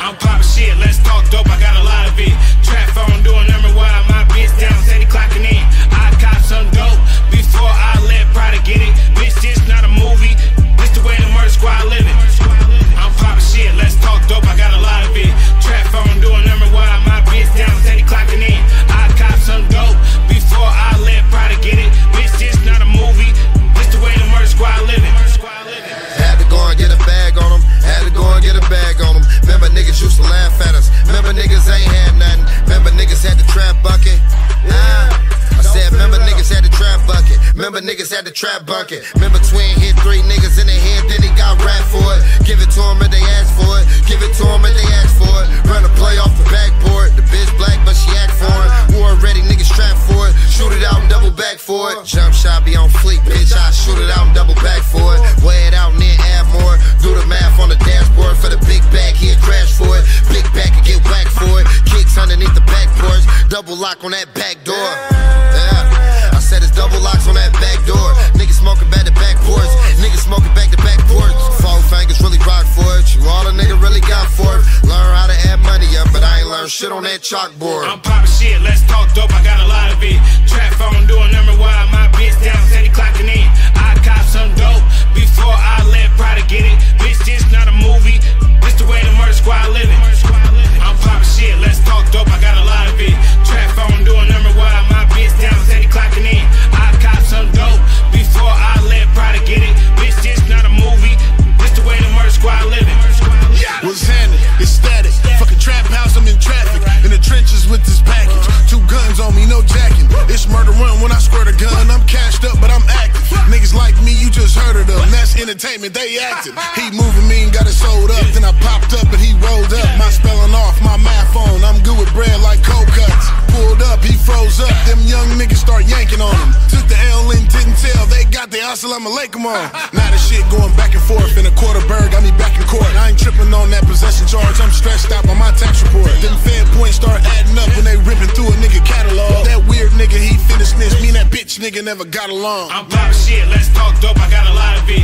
I'm poppin' shit, let's talk dope, I got a lot of it. Trap phone doing number while my bitch down, steady clocking in. Niggas had the trap bucket. Remember Twin hit three niggas in the head, then he got rap for it. Give it to him if they ask for it. Give it to him if they ask for it. Run a play off the backboard. The bitch black, but she act for it. War ready, niggas strap for it. Shoot it out and double back for it. Jump shot be on fleek, bitch. I shoot it out and double back for it. Weigh it out and then add more. Do the math on the dashboard for the big bag. He'll crash for it. Big back and get whacked for it. Kicks underneath the back porch. Double lock on that back that chalkboard. I'm poppin' shit, let's talk dope, I got a lot of it. Trap phone doing entertainment, they acting. He moving me and got it sold up. Then I popped up and he rolled up. My spelling off, my math on. I'm good with bread like cold cuts. Pulled up, he froze up. Them young niggas start yanking on him. Took the L and didn't tell. They got their assalamu alaikum on. Now the shit going back and forth. In a quarter bird, got me back in court. I ain't tripping on that possession charge. I'm stressed out by my tax report. Them Fed points start adding up when they ripping through a nigga catalog. That weird nigga, he finna snitch. Me and that bitch nigga never got along. I'm poppin' shit, let's talk dope, I got a lot of it.